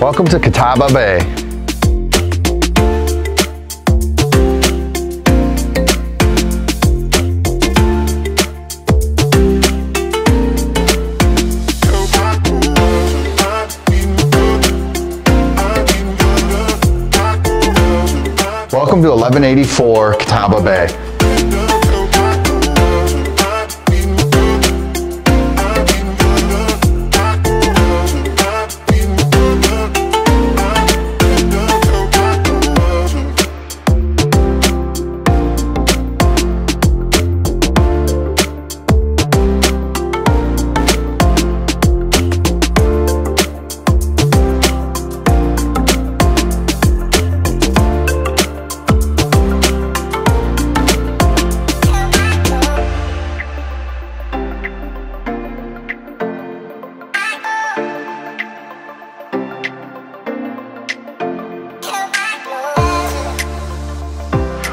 Welcome to Catawba Bay. Welcome to 1184 Catawba Bay.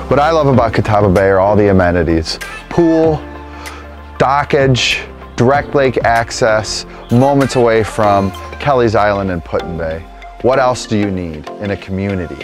What I love about Catawba Bay are all the amenities. Pool, dockage, direct lake access, moments away from Kelly's Island and Put-in-Bay. What else do you need in a community?